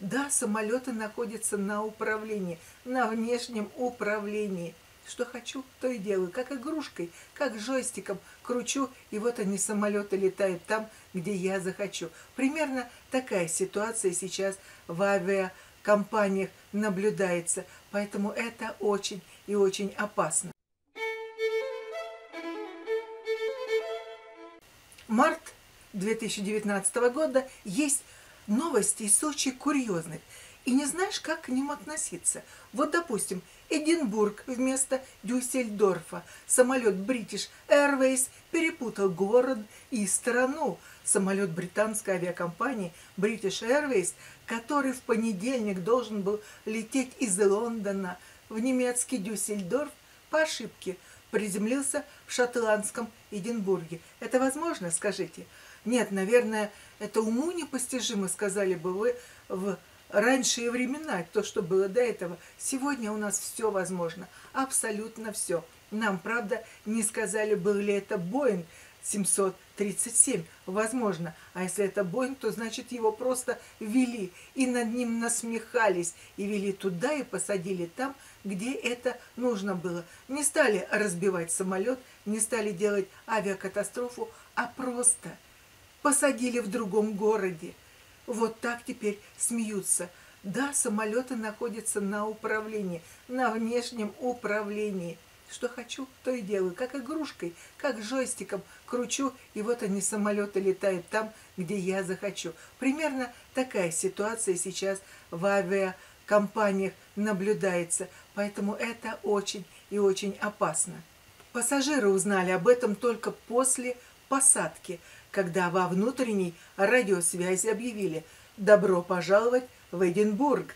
Да, самолеты находятся на управлении, на внешнем управлении. Что хочу, то и делаю, как игрушкой, как джойстиком кручу, и вот они, самолеты, летают там, где я захочу. Примерно такая ситуация сейчас в авиакомпаниях наблюдается, поэтому это очень и очень опасно. Март 2019 года есть новости из Сочи курьезных. И не знаешь, как к ним относиться. Вот, допустим, Эдинбург вместо Дюссельдорфа. Самолет British Airways перепутал город и страну. Самолет британской авиакомпании British Airways, который в понедельник должен был лететь из Лондона в немецкий Дюссельдорф, по ошибке приземлился в шотландском Эдинбурге. Это возможно, скажите? Нет, наверное, это уму непостижимо, сказали бы вы в раньшие времена, то, что было до этого. Сегодня у нас все возможно, абсолютно все. Нам, правда, не сказали, был ли это Боинг 737, возможно. А если это Боинг, то значит его просто вели и над ним насмехались, и вели туда и посадили там, где это нужно было. Не стали разбивать самолет, не стали делать авиакатастрофу, а просто – посадили в другом городе. Вот так теперь смеются. Да, самолеты находятся на управлении, на внешнем управлении. Что хочу, то и делаю, как игрушкой, как джойстиком кручу, и вот они, самолеты, летают там, где я захочу. Примерно такая ситуация сейчас в авиакомпаниях наблюдается, поэтому это очень и очень опасно. Пассажиры узнали об этом только после посадки – когда во внутренней радиосвязи объявили «Добро пожаловать в Эдинбург».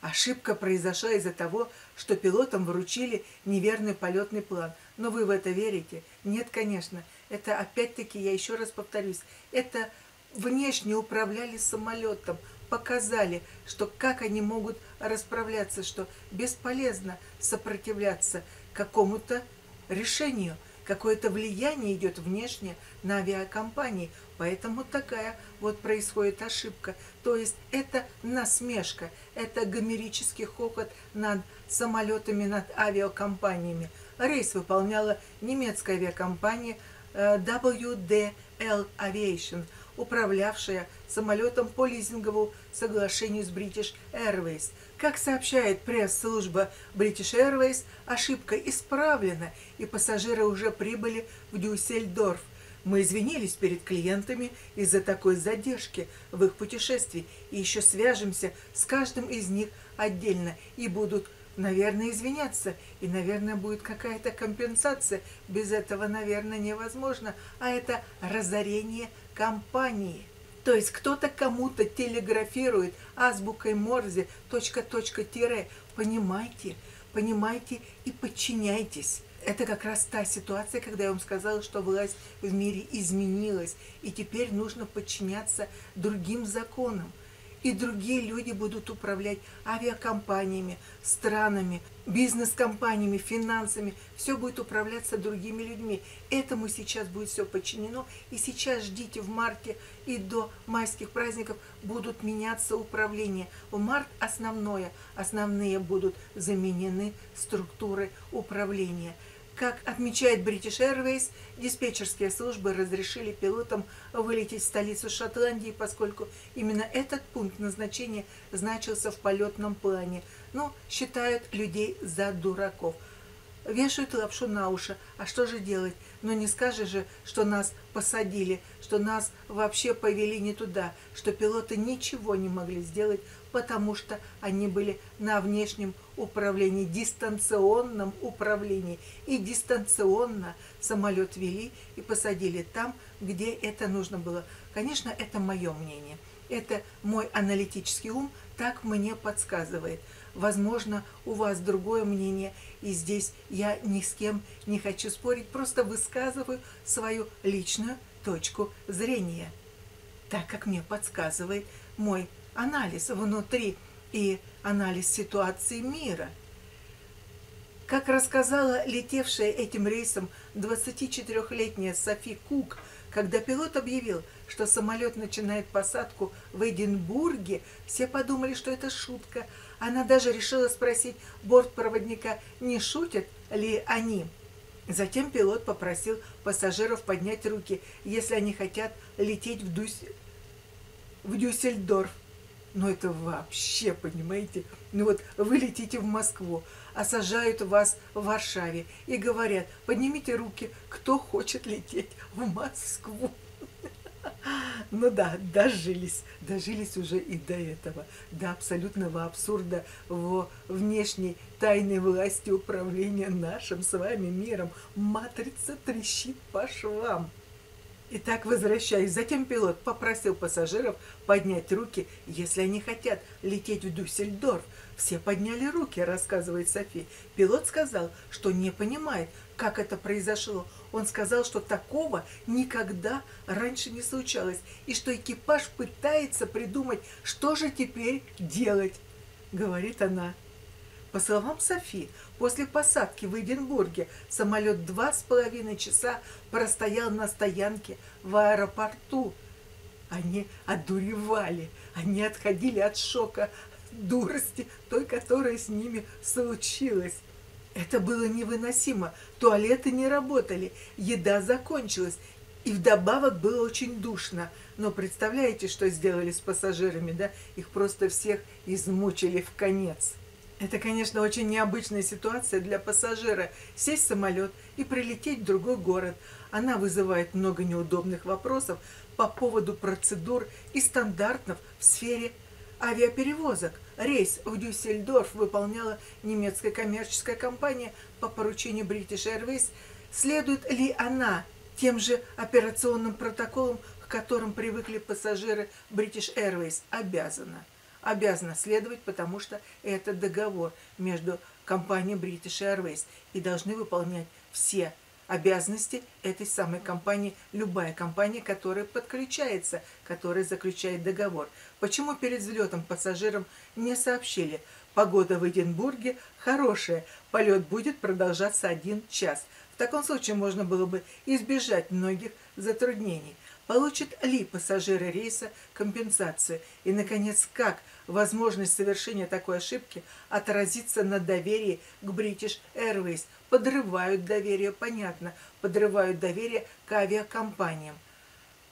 Ошибка произошла из-за того, что пилотам вручили неверный полетный план. Но вы в это верите? Нет, конечно. Это опять-таки, я еще раз повторюсь, это внешне управляли самолетом, показали, что как они могут расправляться, что бесполезно сопротивляться какому-то решению – какое-то влияние идет внешне на авиакомпании, поэтому такая вот происходит ошибка. То есть это насмешка, это гомерический хохот над самолетами, над авиакомпаниями. Рейс выполняла немецкая авиакомпания э, WDL Aviation – управлявшая самолетом по лизинговому соглашению с British Airways. Как сообщает пресс-служба British Airways, ошибка исправлена, и пассажиры уже прибыли в Дюссельдорф. Мы извинились перед клиентами из-за такой задержки в их путешествии и еще свяжемся с каждым из них отдельно и будут наверное, извиняться. И, наверное, будет какая-то компенсация. Без этого, наверное, невозможно. А это разорение компании. То есть кто-то кому-то телеграфирует азбукой Морзе, точка, точка, тире. Понимайте, понимайте и подчиняйтесь. Это как раз та ситуация, когда я вам сказала, что власть в мире изменилась, и теперь нужно подчиняться другим законам и другие люди будут управлять авиакомпаниями, странами, бизнес-компаниями, финансами. Все будет управляться другими людьми. Этому сейчас будет все подчинено. И сейчас ждите в марте и до майских праздников будут меняться управления. В март основное, основные будут заменены структуры управления. Как отмечает British Airways, диспетчерские службы разрешили пилотам вылететь в столицу Шотландии, поскольку именно этот пункт назначения значился в полетном плане. Но считают людей за дураков. Вешают лапшу на уши. А что же делать? Но не скажешь же, что нас посадили, что нас вообще повели не туда, что пилоты ничего не могли сделать, потому что они были на внешнем управлении, дистанционном управлении. И дистанционно самолет вели и посадили там, где это нужно было. Конечно, это мое мнение. Это мой аналитический ум так мне подсказывает. Возможно, у вас другое мнение, и здесь я ни с кем не хочу спорить, просто высказываю свою личную точку зрения, так как мне подсказывает мой анализ внутри и анализ ситуации мира. Как рассказала летевшая этим рейсом 24-летняя Софи Кук, когда пилот объявил, что самолет начинает посадку в Эдинбурге, все подумали, что это шутка. Она даже решила спросить бортпроводника, не шутят ли они. Затем пилот попросил пассажиров поднять руки, если они хотят лететь в, Дюс... в Дюссельдорф. Но это вообще, понимаете? Ну вот вы летите в Москву, а сажают вас в Варшаве и говорят, поднимите руки, кто хочет лететь в Москву. Ну да, дожились, дожились уже и до этого, до абсолютного абсурда в внешней тайной власти управления нашим с вами миром. Матрица трещит по швам. Итак, возвращаясь, затем пилот попросил пассажиров поднять руки, если они хотят лететь в Дюссельдорф. Все подняли руки, рассказывает Софи. Пилот сказал, что не понимает, как это произошло. Он сказал, что такого никогда раньше не случалось, и что экипаж пытается придумать, что же теперь делать, говорит она. По словам Софи, после посадки в Эдинбурге самолет два с половиной часа простоял на стоянке в аэропорту. Они одуревали, они отходили от шока, дурости той, которая с ними случилась. Это было невыносимо. Туалеты не работали, еда закончилась, и вдобавок было очень душно. Но представляете, что сделали с пассажирами, да? Их просто всех измучили в конец. Это, конечно, очень необычная ситуация для пассажира – сесть в самолет и прилететь в другой город. Она вызывает много неудобных вопросов по поводу процедур и стандартов в сфере авиаперевозок. Рейс в Дюссельдорф выполняла немецкая коммерческая компания по поручению British Airways. Следует ли она тем же операционным протоколам, к которым привыкли пассажиры British Airways? Обязана обязана следовать, потому что это договор между компанией British Airways и должны выполнять все обязанности этой самой компании, любая компания, которая подключается, которая заключает договор. Почему перед взлетом пассажирам не сообщили? Погода в Эдинбурге хорошая, полет будет продолжаться один час. В таком случае можно было бы избежать многих затруднений. Получат ли пассажиры рейса компенсацию? И, наконец, как возможность совершения такой ошибки отразится на доверии к British Airways? Подрывают доверие, понятно, подрывают доверие к авиакомпаниям.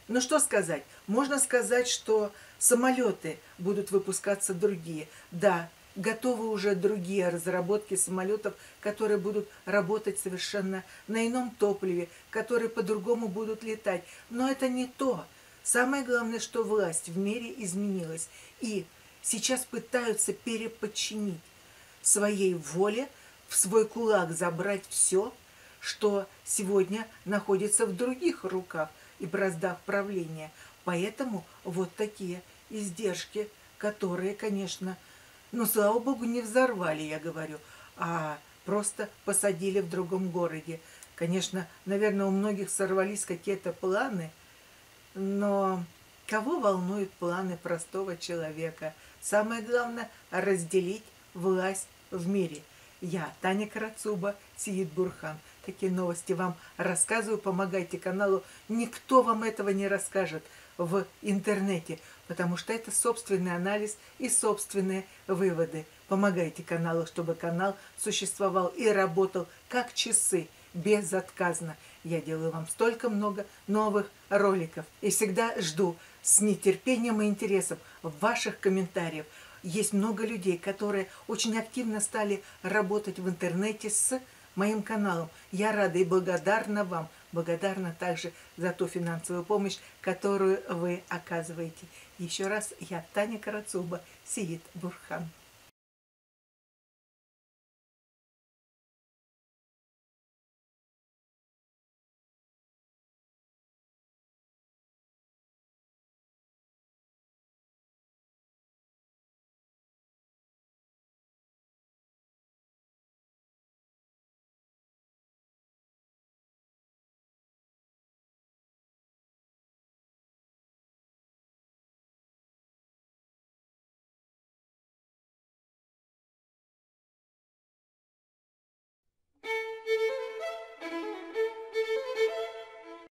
Ну что сказать? Можно сказать, что самолеты будут выпускаться другие. Да, готовы уже другие разработки самолетов, которые будут работать совершенно на ином топливе, которые по-другому будут летать. Но это не то. Самое главное, что власть в мире изменилась. И сейчас пытаются переподчинить своей воле, в свой кулак забрать все, что сегодня находится в других руках и браздах правления. Поэтому вот такие издержки, которые, конечно, но, слава богу, не взорвали, я говорю, а просто посадили в другом городе. Конечно, наверное, у многих сорвались какие-то планы, но кого волнуют планы простого человека? Самое главное – разделить власть в мире. Я, Таня Карацуба, Сиит Бурхан. Такие новости вам рассказываю. Помогайте каналу. Никто вам этого не расскажет в интернете потому что это собственный анализ и собственные выводы. Помогайте каналу, чтобы канал существовал и работал как часы, безотказно. Я делаю вам столько много новых роликов и всегда жду с нетерпением и интересом ваших комментариев. Есть много людей, которые очень активно стали работать в интернете с моим каналом. Я рада и благодарна вам. Благодарна также за ту финансовую помощь, которую вы оказываете. Еще раз я Таня Карацуба, Сиит Бурхан.